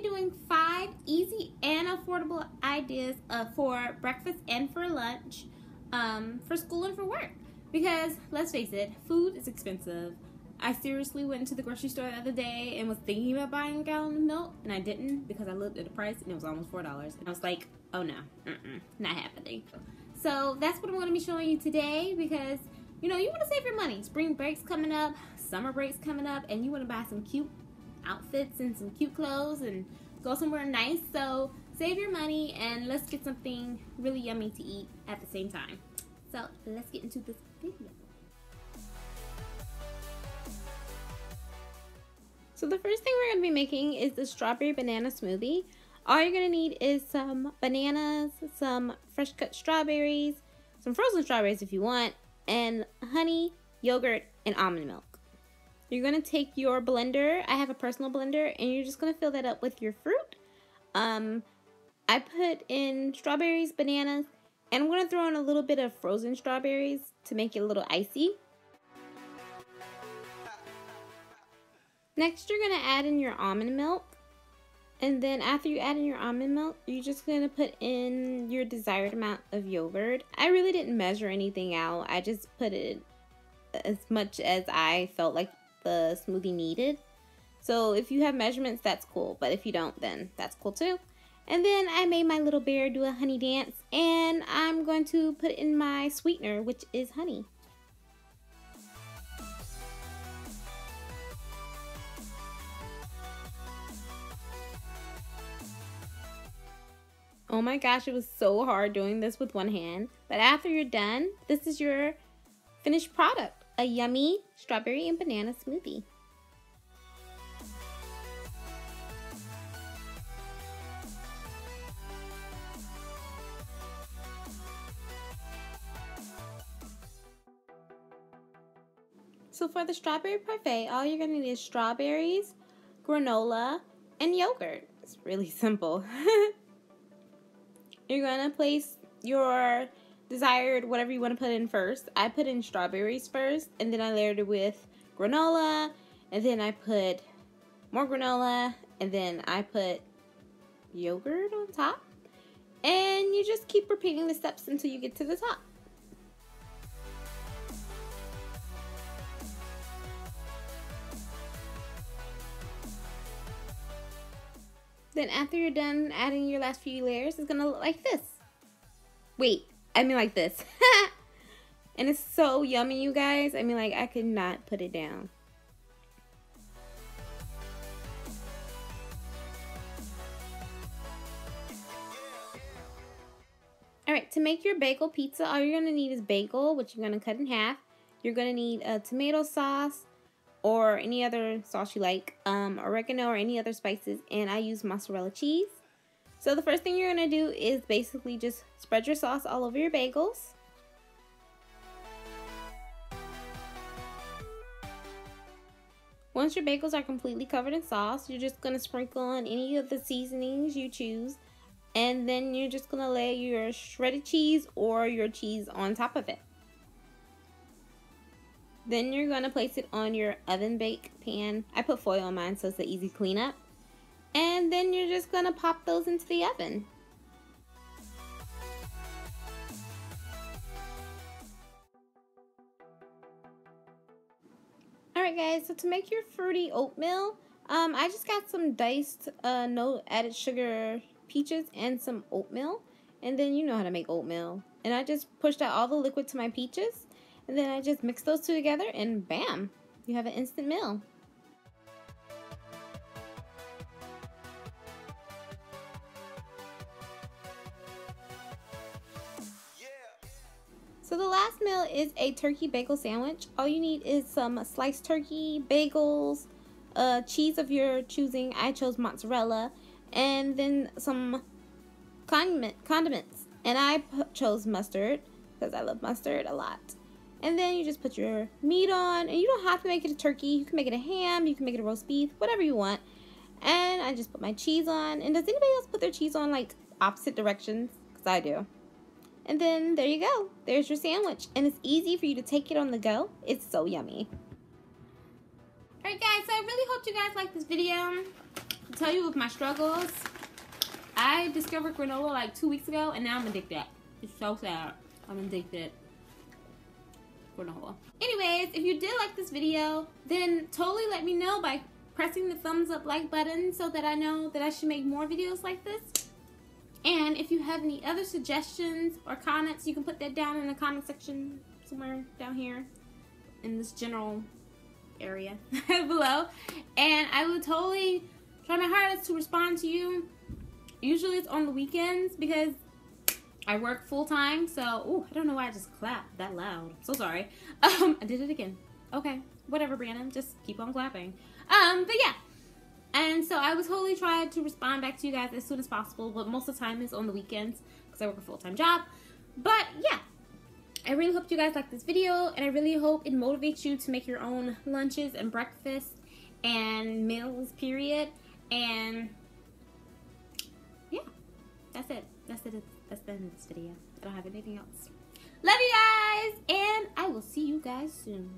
be doing five easy and affordable ideas uh, for breakfast and for lunch, um, for school and for work. Because let's face it, food is expensive. I seriously went to the grocery store the other day and was thinking about buying a gallon of milk, and I didn't because I looked at the price and it was almost $4. And I was like, oh no, mm -mm, not happening. So that's what I'm going to be showing you today because, you know, you want to save your money. Spring break's coming up, summer break's coming up, and you want to buy some cute outfits and some cute clothes and go somewhere nice. So save your money and let's get something really yummy to eat at the same time. So let's get into this video. So the first thing we're going to be making is the strawberry banana smoothie. All you're going to need is some bananas, some fresh cut strawberries, some frozen strawberries if you want, and honey, yogurt, and almond milk. You're to take your blender, I have a personal blender, and you're just to fill that up with your fruit. Um, I put in strawberries, bananas, and I'm to throw in a little bit of frozen strawberries to make it a little icy. Next, you're to add in your almond milk. And then after you add in your almond milk, you're just to put in your desired amount of yogurt. I really didn't measure anything out. I just put it as much as I felt like the smoothie needed. So if you have measurements, that's cool. But if you don't, then that's cool too. And then I made my little bear do a honey dance. And I'm going to put in my sweetener, which is honey. Oh my gosh, it was so hard doing this with one hand. But after you're done, this is your finished product. A yummy strawberry and banana smoothie. So for the strawberry parfait, all you're going to need is strawberries, granola, and yogurt. It's really simple. You're going to place your desired whatever you want to put in first. I put in strawberries first, and then I layered it with granola, and then I put more granola, and then I put yogurt on top. And you just keep repeating the steps until you get to the top. Then after you're done adding your last few layers, it's gonna look like this. Wait, I mean like this. and it's so yummy, you guys. I mean like I could not put it down. Alright, to make your bagel pizza, all you're going to need is bagel, which you're going to cut in half. You're going to need a tomato sauce, or any other sauce you like, um, oregano or any other spices, and I use mozzarella cheese. So the first thing you're going to do is basically just spread your sauce all over your bagels. Once your bagels are completely covered in sauce, you're just going to sprinkle on any of the seasonings you choose. And then you're just going to lay your shredded cheese or your cheese on top of it. Then you're going to place it on your oven bake pan. I put foil on mine so it's an easy cleanup. And then you're just to pop those into the oven. Alright guys, so to make your fruity oatmeal, um, I just got some diced, uh, no added sugar peaches and some oatmeal. And then you know how to make oatmeal. And I just pushed out all the liquid to my peaches. And then I just mixed those two together and bam, you have an instant meal. So the last meal is a turkey bagel sandwich. All you need is some sliced turkey, bagels, uh, cheese of your choosing. I chose mozzarella. And then some condiment, condiments. And I chose mustard because I love mustard a lot. And then you just put your meat on. And you don't have to make it a turkey. You can make it a ham. You can make it a roast beef. Whatever you want. And I just put my cheese on. And does anybody else put their cheese on like opposite directions? Because I do. And then there you go. There's your sandwich. And it's easy for you to take it on the go. It's so yummy. Alright guys, so I really hope you guys like this video. To tell you of my struggles. I discovered granola like two weeks ago, and now I'm addicted. It's so sad. I'm addicted. Granola. Anyways, if you did like this video, then totally let me know by pressing the thumbs up like button so that I know that I should make more videos like this. And if you have any other suggestions or comments, you can put that down in the comment section somewhere down here in this general area below. And I will totally try my hardest to respond to you. Usually it's on the weekends because I work full time. So, ooh, I don't know why I just clapped that loud. So sorry. Um, I did it again. Okay, whatever, Brianna. Just keep on clapping. Um, but yeah. And so I was totally trying to respond back to you guys as soon as possible, but most of the time is on the weekends because I work a full-time job. But yeah, I really hope you guys like this video, and I really hope it motivates you to make your own lunches and breakfast and meals, period. And yeah, that's it. That's it. That's the end of this video. I don't have anything else. Love you guys, and I will see you guys soon.